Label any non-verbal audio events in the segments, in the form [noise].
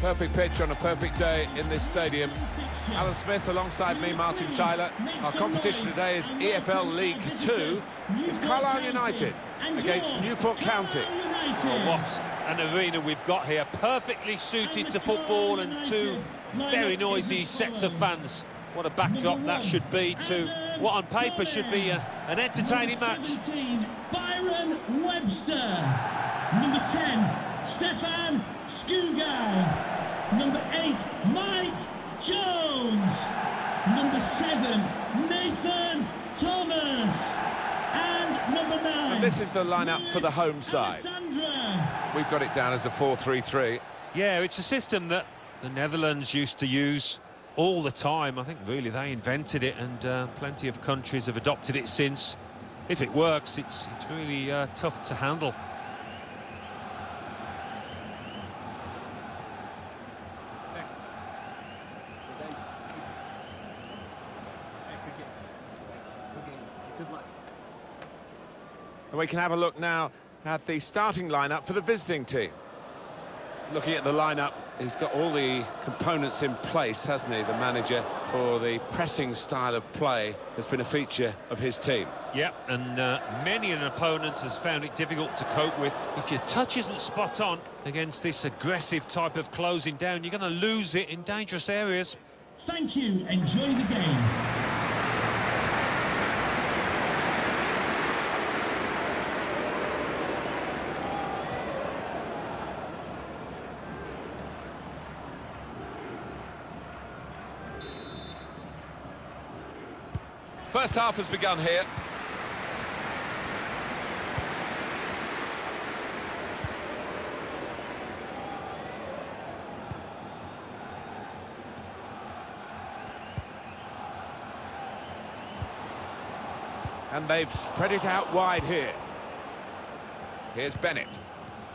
Perfect pitch on a perfect day in this stadium. Alan Smith alongside me, Martin Tyler. Our competition today is EFL League Two. It's Carlisle United against Newport County. Oh, what an arena we've got here. Perfectly suited to football and two very noisy sets of fans. What a backdrop that should be to what on paper should be a, an entertaining match. Byron Webster. Number 10, Stefan Scougall. Number 8, Mike Jones. Number 7, Nathan Thomas. And number 9. And this is the lineup for the home side. Alexandra. We've got it down as a 4-3-3. Yeah, it's a system that the Netherlands used to use all the time. I think really they invented it and uh, plenty of countries have adopted it since. If it works, it's, it's really uh, tough to handle. And we can have a look now at the starting lineup for the visiting team. Looking at the lineup, he's got all the components in place, hasn't he, the manager, for the pressing style of play has been a feature of his team. Yeah, and uh, many an opponent has found it difficult to cope with. If your touch isn't spot on against this aggressive type of closing down, you're going to lose it in dangerous areas. Thank you. Enjoy the game. First half has begun here. And they've spread it out wide here. Here's Bennett.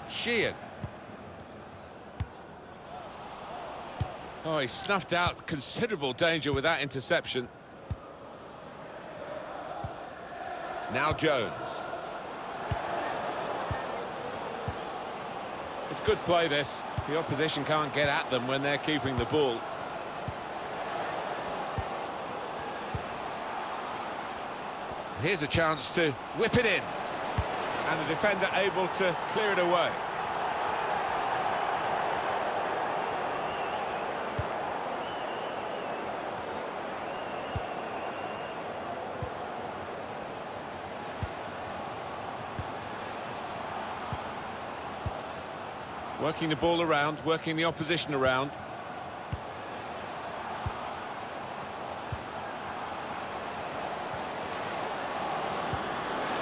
Sheehan. Oh, he snuffed out considerable danger with that interception. Now Jones. It's good play, this. The opposition can't get at them when they're keeping the ball. Here's a chance to whip it in. And the defender able to clear it away. Working the ball around, working the opposition around.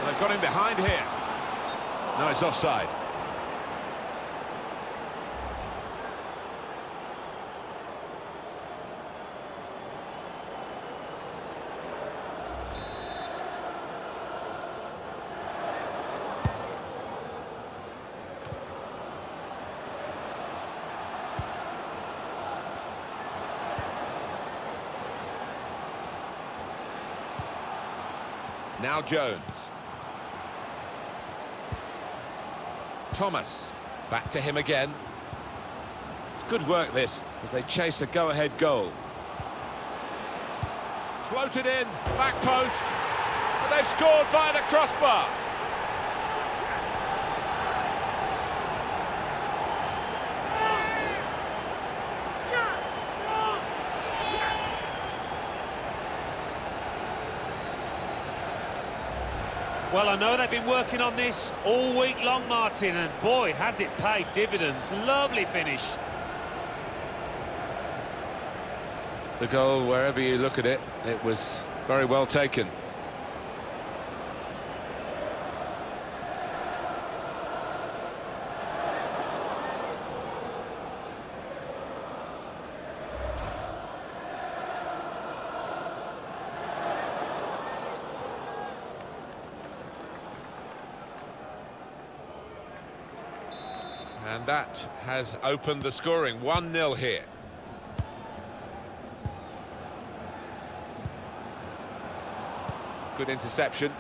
They've got him behind here. No, it's offside. Now Jones. Thomas. Back to him again. It's good work, this, as they chase a go-ahead goal. Floated in, back post. But they've scored via the crossbar. Well, I know they've been working on this all week long, Martin, and boy, has it paid dividends. Lovely finish. The goal, wherever you look at it, it was very well taken. That has opened the scoring. 1-0 here. Good interception.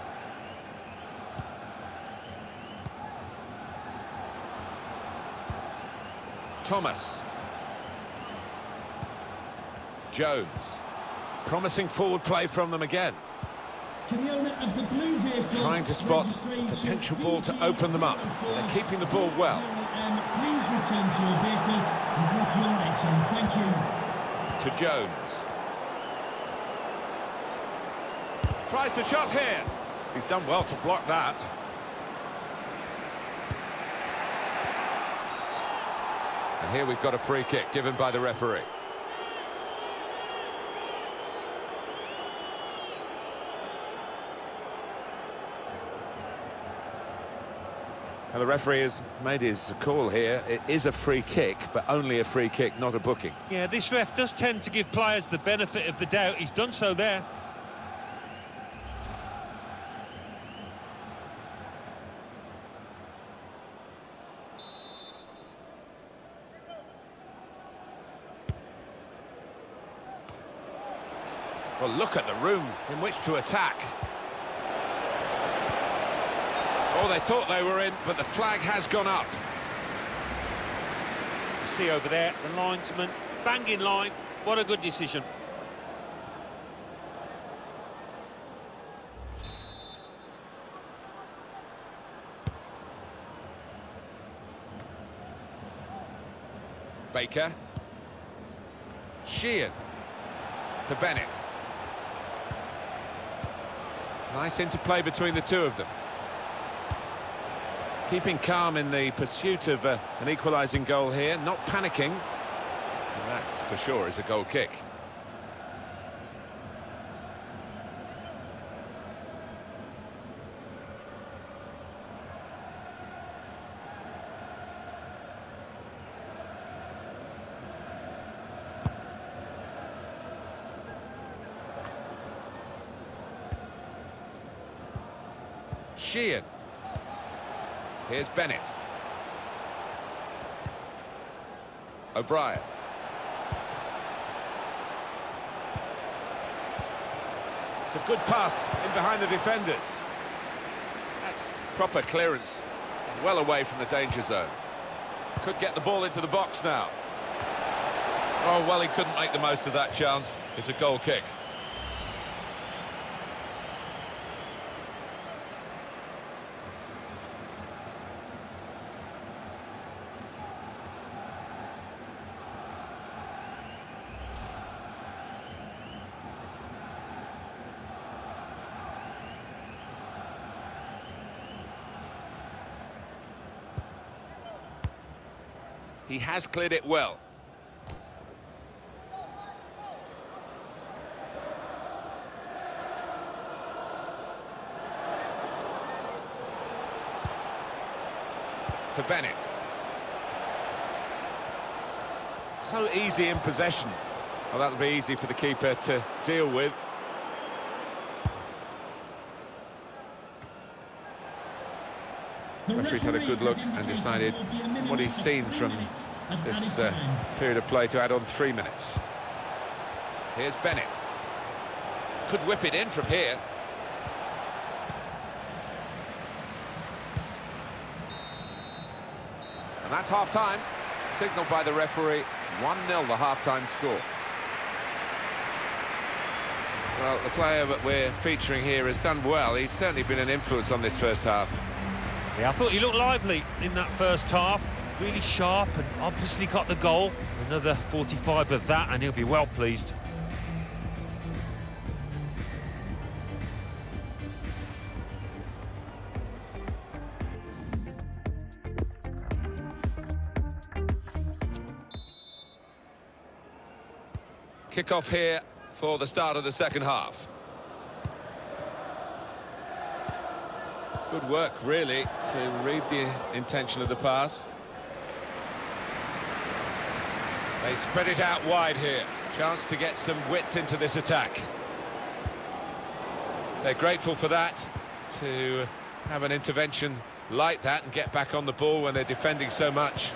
Thomas. Jones. Promising forward play from them again. The owner of the blue vehicle Trying to spot potential ball to open them up. They're keeping the ball well. Um, please return to your vehicle with your lights on. Thank you. To Jones. Tries the shot here. He's done well to block that. And here we've got a free kick given by the referee. Well, the referee has made his call here. It is a free kick, but only a free kick, not a booking. Yeah, this ref does tend to give players the benefit of the doubt. He's done so there. Well, look at the room in which to attack. Oh, they thought they were in, but the flag has gone up. See over there, the linesman, banging line. What a good decision. Baker. Sheehan. To Bennett. Nice interplay between the two of them. Keeping calm in the pursuit of uh, an equalising goal here, not panicking. And that, for sure, is a goal kick. Sheehan. Here's Bennett. O'Brien. It's a good pass in behind the defenders. That's proper clearance. Well away from the danger zone. Could get the ball into the box now. Oh, well, he couldn't make the most of that chance. It's a goal kick. He has cleared it well. To Bennett. So easy in possession. Well, that'll be easy for the keeper to deal with. Referee's had a good look and decided what he's seen from this uh, period of play to add on three minutes. Here's Bennett. Could whip it in from here. And that's half-time. Signalled by the referee. 1-0 the half-time score. Well, the player that we're featuring here has done well. He's certainly been an influence on this first half. Yeah, I thought he looked lively in that first half. Really sharp and obviously got the goal. Another 45 of that and he'll be well pleased. Kick-off here for the start of the second half. Good work, really, to read the intention of the pass. They spread it out wide here. Chance to get some width into this attack. They're grateful for that, to have an intervention like that and get back on the ball when they're defending so much.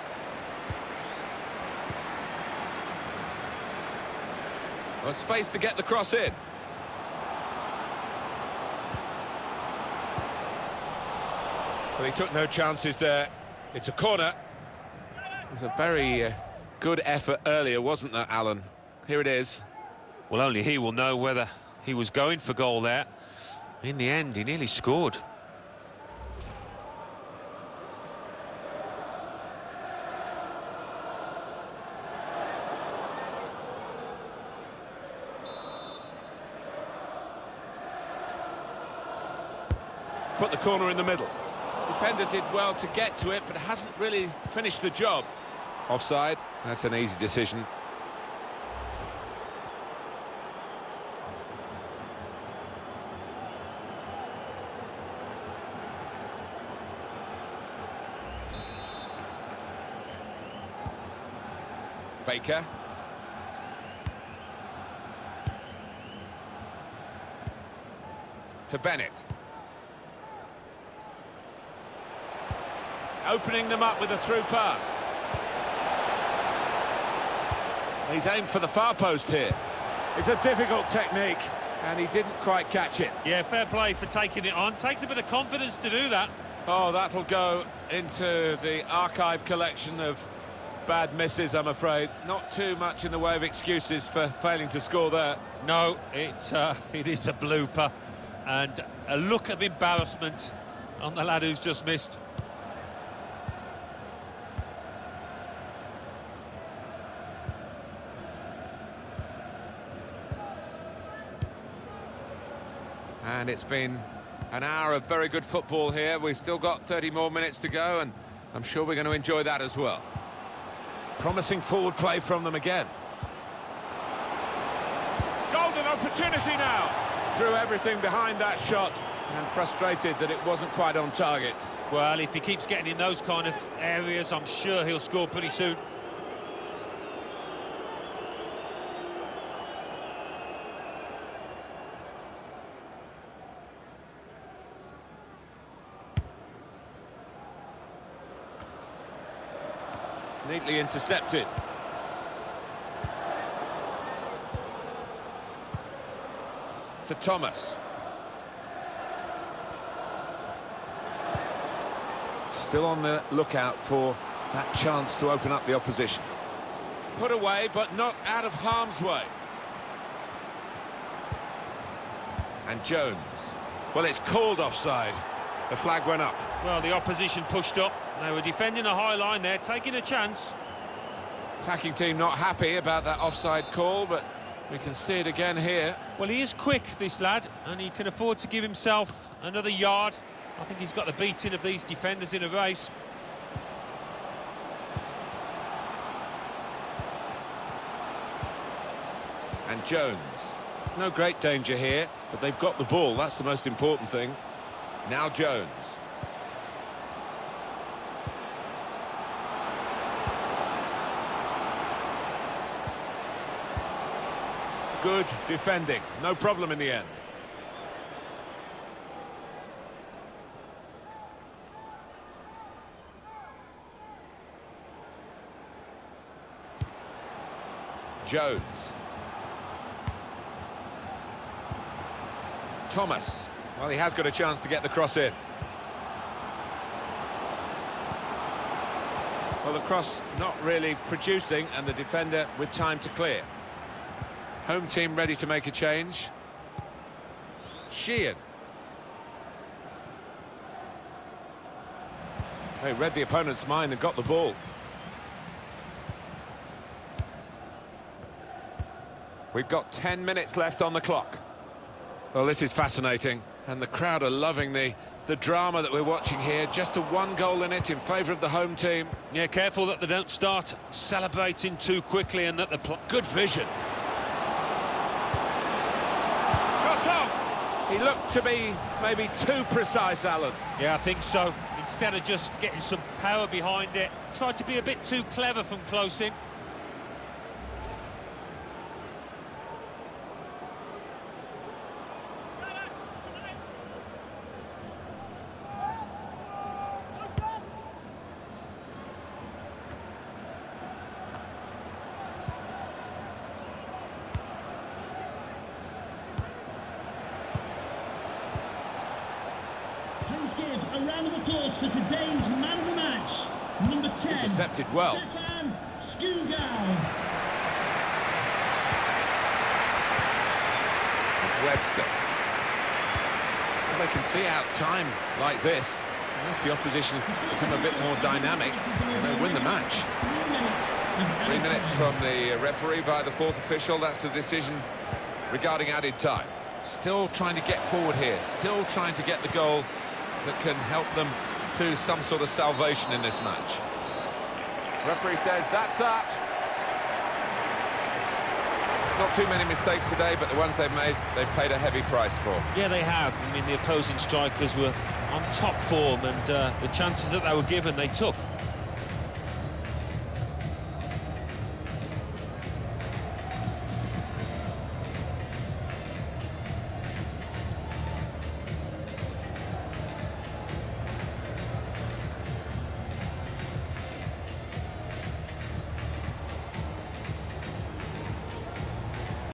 Well, space to get the cross in. Well, he took no chances there. It's a corner. It was a very uh, good effort earlier, wasn't there, Alan? Here it is. Well, only he will know whether he was going for goal there. In the end, he nearly scored. Put the corner in the middle. Defender did well to get to it, but hasn't really finished the job. Offside, that's an easy decision. Baker. To Bennett. Opening them up with a through pass. He's aimed for the far post here. It's a difficult technique, and he didn't quite catch it. Yeah, fair play for taking it on. Takes a bit of confidence to do that. Oh, that'll go into the archive collection of bad misses, I'm afraid. Not too much in the way of excuses for failing to score there. No, it, uh, [laughs] it is a blooper. And a look of embarrassment on the lad who's just missed. And it's been an hour of very good football here. We've still got 30 more minutes to go, and I'm sure we're going to enjoy that as well. Promising forward play from them again. Golden opportunity now. Threw everything behind that shot and frustrated that it wasn't quite on target. Well, if he keeps getting in those kind of areas, I'm sure he'll score pretty soon. Neatly intercepted. To Thomas. Still on the lookout for that chance to open up the opposition. Put away, but not out of harm's way. And Jones. Well, it's called offside. The flag went up. Well, the opposition pushed up. They were defending a high line there, taking a chance. Attacking team not happy about that offside call, but we can see it again here. Well, he is quick, this lad, and he can afford to give himself another yard. I think he's got the beating of these defenders in a race. And Jones. No great danger here, but they've got the ball. That's the most important thing. Now Jones. Good defending. No problem in the end. Jones. Thomas. Well, he has got a chance to get the cross in. Well, the cross not really producing, and the defender with time to clear. Home team ready to make a change. Sheehan. They read the opponent's mind and got the ball. We've got 10 minutes left on the clock. Well, this is fascinating, and the crowd are loving the, the drama that we're watching here. Just a one goal in it in favour of the home team. Yeah, careful that they don't start celebrating too quickly and that the... Good vision. Shot on! He looked to be maybe too precise, Alan. Yeah, I think so. Instead of just getting some power behind it, tried to be a bit too clever from close in. Please give a round of applause for today's man of the match, number 10. Intercepted well. Stefan Scougall. Webster. Well, they can see out time like this, unless the opposition become a bit more dynamic, and they win the match. Three minutes from the referee via the fourth official. That's the decision regarding added time. Still trying to get forward here, still trying to get the goal that can help them to some sort of salvation in this match. Referee says that's that. Not too many mistakes today, but the ones they've made, they've paid a heavy price for. Yeah, they have. I mean, the opposing strikers were on top form, and uh, the chances that they were given, they took.